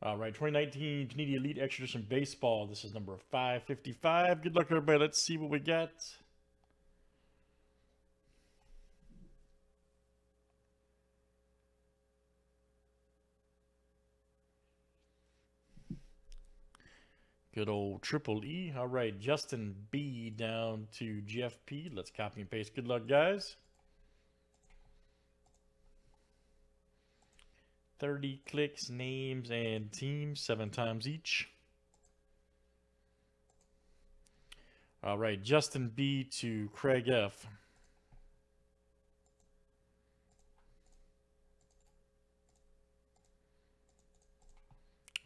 All right, 2019 Panini Elite Extra Edition Baseball. This is number 555. Good luck, everybody. Let's see what we get. Good old Triple E. All right, Justin B down to Jeff P. Let's copy and paste. Good luck, guys. 30 clicks, names, and teams, seven times each. All right, Justin B to Craig F.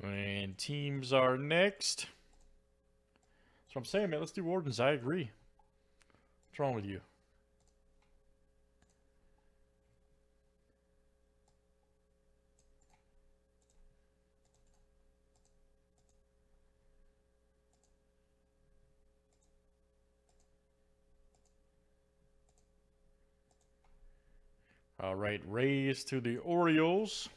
And teams are next. That's what I'm saying, man. Let's do Wardens. I agree. What's wrong with you? Right, Rays to the Orioles.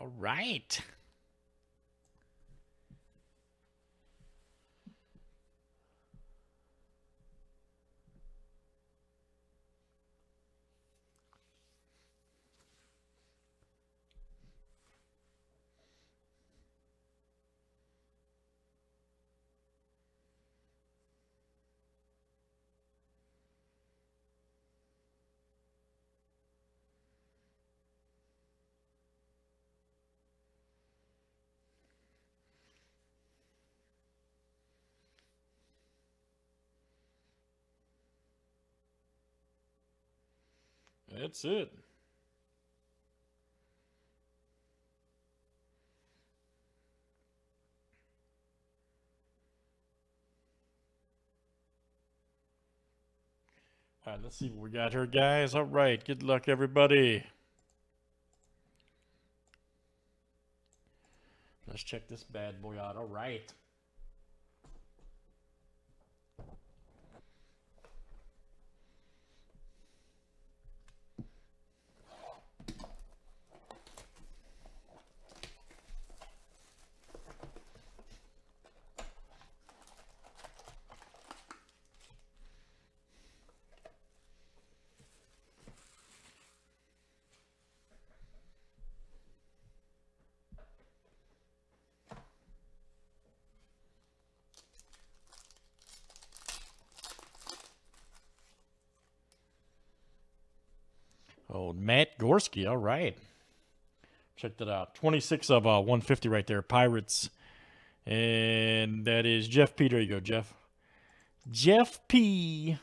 All right. That's it. All right, let's see what we got here, guys. All right, good luck, everybody. Let's check this bad boy out. All right. Oh, Matt Gorski. All right. Check that out. 26 of uh, 150 right there. Pirates. And that is Jeff P. There you go, Jeff. Jeff P.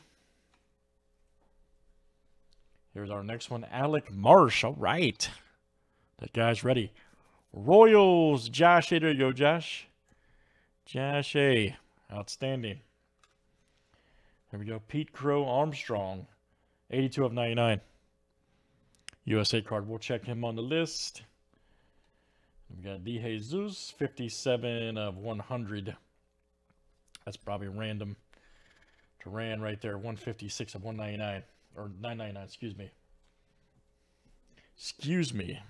Here's our next one. Alec Marsh. All right. That guy's ready. Royals. Josh A. There you go, Josh. Josh A. Outstanding. There we go. Pete Crow Armstrong. 82 of 99. USA card. We'll check him on the list. We got D. Jesus, 57 of 100. That's probably random. Duran right there, 156 of 199. Or 999, excuse me. Excuse me.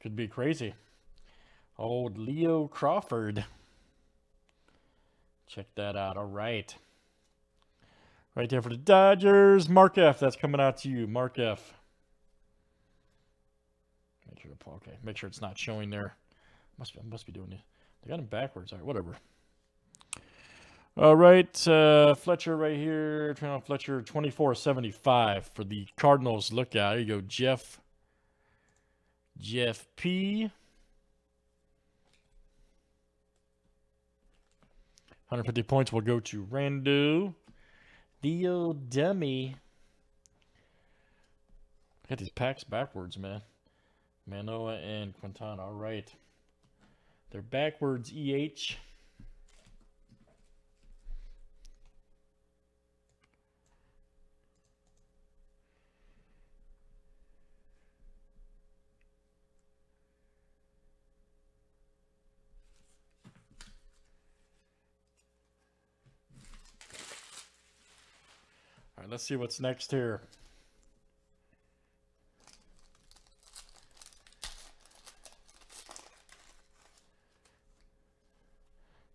Could be crazy. Old Leo Crawford. Check that out. All right. Right there for the Dodgers. Mark F. That's coming out to you. Mark F. Make sure okay. Make sure it's not showing there. Must be must be doing it. They got him backwards. All right, whatever. All right, uh, Fletcher right here. Turn on Fletcher, twenty-four seventy-five for the Cardinals. Look out. There you go, Jeff. Jeff P. 150 points will go to Randu. The old dummy. Got these packs backwards, man. Manoa and Quintana. All right. They're backwards EH. Let's see what's next here.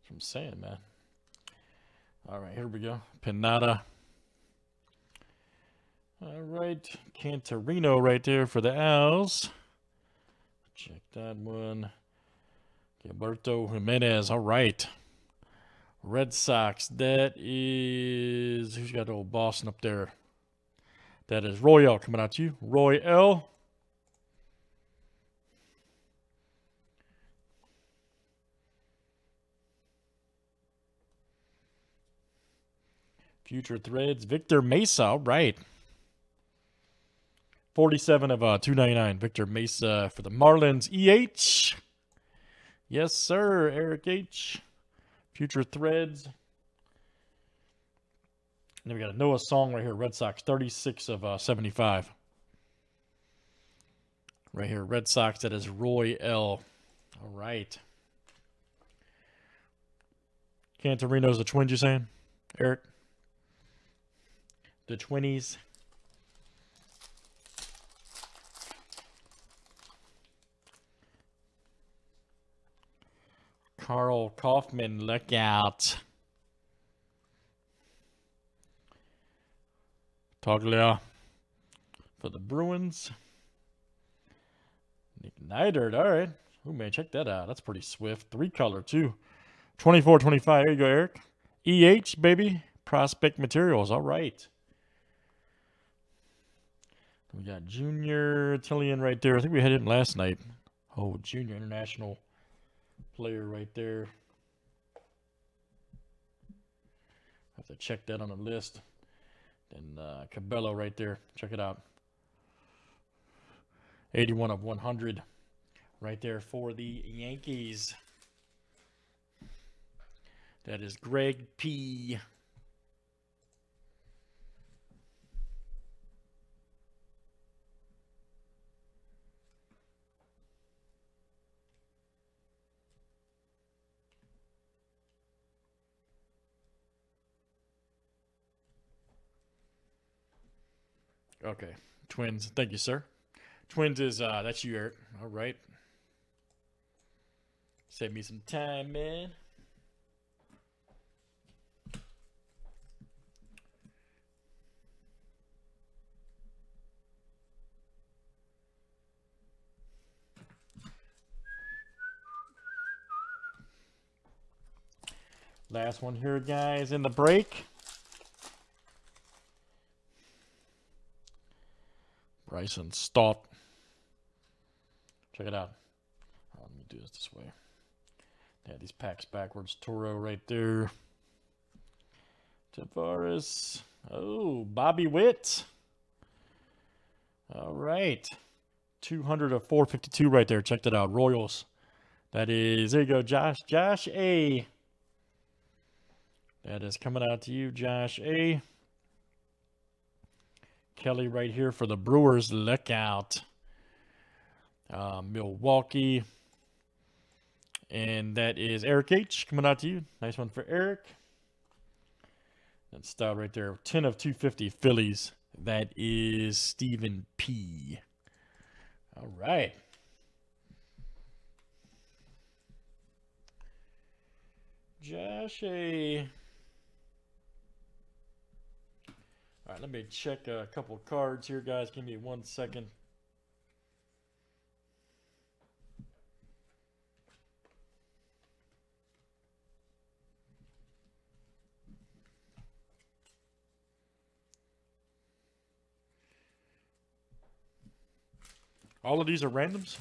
I'm saying, man. All right, here we go. Pinata. All right, Canterino right there for the Owls. Check that one. Gilberto Jimenez. All right. Red Sox. That is who's got old Boston up there? That is Royale coming out to you. Roy L. Future Threads. Victor Mesa. right. 47 of uh, 299. Victor Mesa for the Marlins. EH. Yes, sir. Eric H. Future Threads. And then we got a Noah Song right here. Red Sox. 36 of uh, 75. Right here. Red Sox. That is Roy L. All right. Canterino's the Twins, you saying? Eric? the 20s. Karl Kauffmann, look out. Toglia for the Bruins. Nick Neidert, all right. Ooh, man, check that out. That's pretty swift. Three color, too. 24 25. There you go, Eric. EH, baby. Prospect materials. All right. We got Junior Tilien right there. I think we had him last night. Oh, Junior International player right there. Have to check that on the list. Then uh, Cabello right there. Check it out. 81 of 100 right there for the Yankees. That is Greg P. Okay. Twins. Thank you, sir. Twins is uh that's you, Eric. All right. Save me some time, man. Last one here, guys, in the break. Bryson Stott. Check it out. Let me do this this way. Yeah, these packs backwards. Toro right there. Tavares. Oh, Bobby Witt. All right. 200 of 452 right there. Check that out. Royals. That is, there you go, Josh. Josh A. That is coming out to you, Josh A. Kelly right here for the Brewers. Look out. Uh, Milwaukee. And that is Eric H. coming out to you. Nice one for Eric. That style right there. 10 of 250 Phillies. That is Stephen P. All right. Josh A. All right, let me check a couple cards here, guys. Give me one second. All of these are randoms?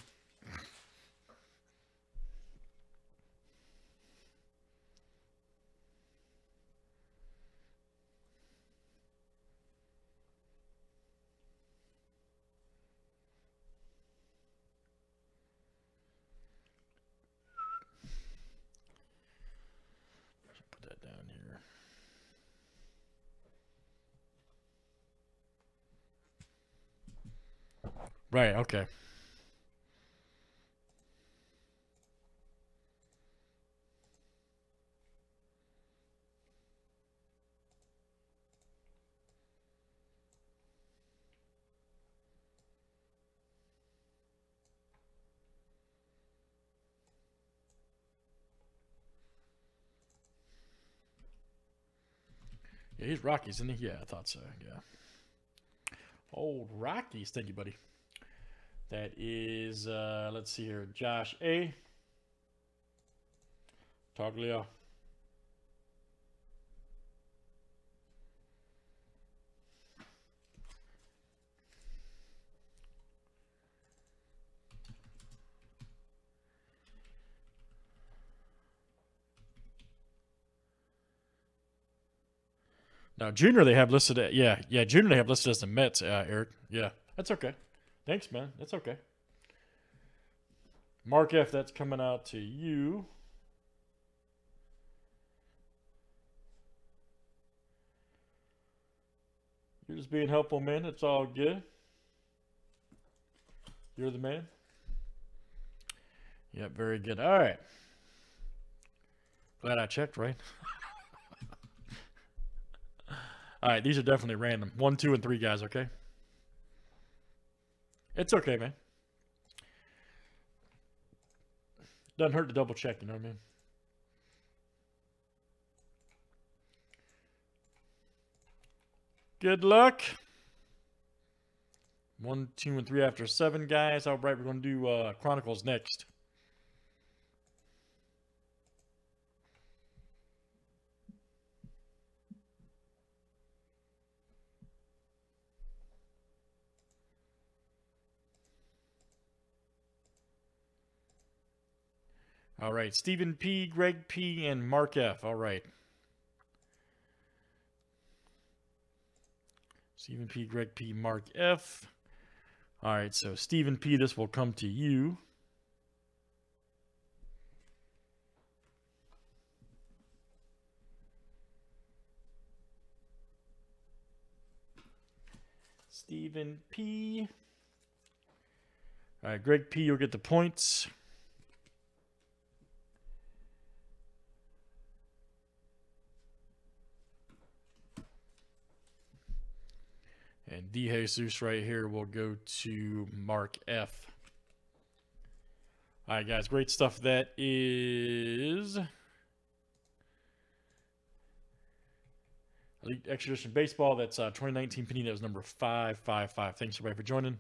Right. Okay. Yeah, he's Rockies, isn't he? Yeah, I thought so. Yeah. Old Rockies. Thank you, buddy. That is, uh, let's see here, Josh A. Toglia. Now, Junior they have listed, yeah, yeah, Junior they have listed as the Mets, uh, Eric. Yeah, that's okay. Thanks, man. That's okay. Mark F, that's coming out to you. You're just being helpful, man. It's all good. You're the man. Yep, very good. All right. Glad I checked, right? All right, these are definitely random. One, two, and three guys, okay? It's okay, man. Doesn't hurt to double check, you know what I mean? Good luck. One, two, and three after seven guys. All right, we're going to do uh, Chronicles next. All right, Stephen P, Greg P, and Mark F. All right. Stephen P, Greg P, Mark F. All right, so Stephen P, this will come to you. Stephen P. All right, Greg P, you'll get the points. And Jesus right here will go to Mark F. All right, guys, great stuff. That is Elite Extra Edition Baseball. That's uh, 2019 Panini. That was number 555. Thanks, everybody, for joining.